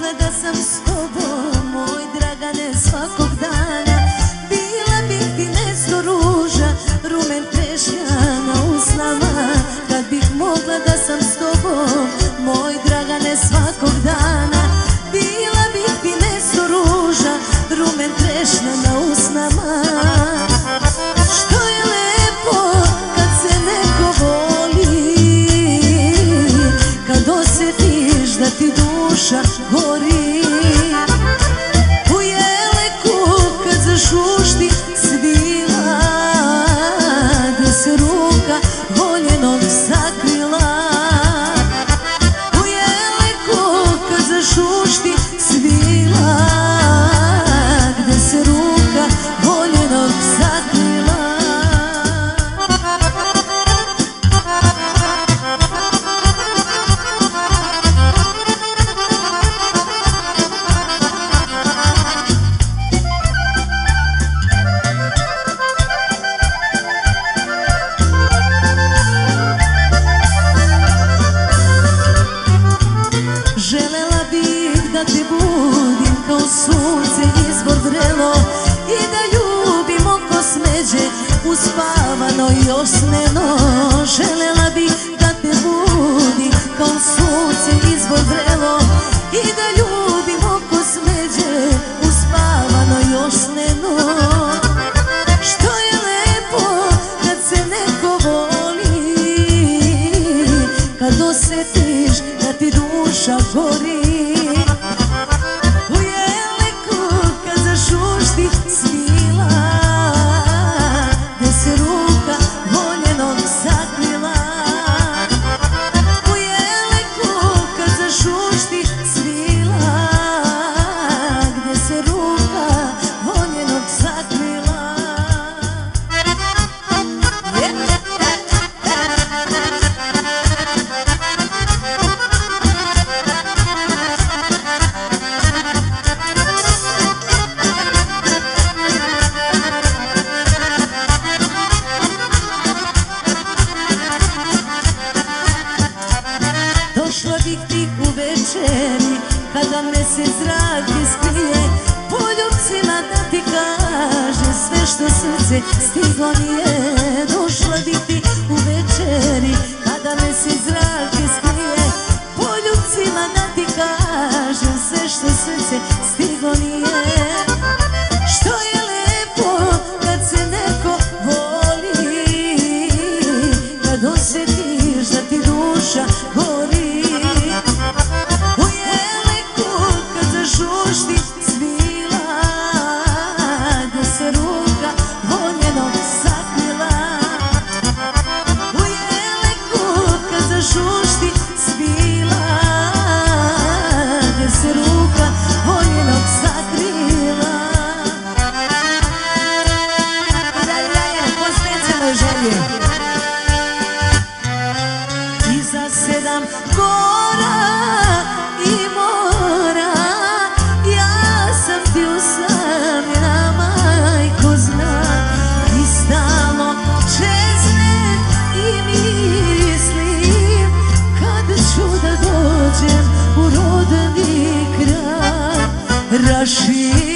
gleda sam s tobom, moj dragane, svakog dana. Bila bih ti nesto ruža, rumen trešnja na usnama Kad bih mogla da sam s tobom, moj dragane, svakog dana. Bila bih ti nesto ruža, rumen trešnjana hagas leđe uspavano i osneno Želela bi večeri Stiglo mi je biti u večeri Kada me se zrake smije, Po ljubcima da ti kažem Sve što srce stiglo mi Što je lepo kad se neko voli Kad osjetiš da ti duša রাশি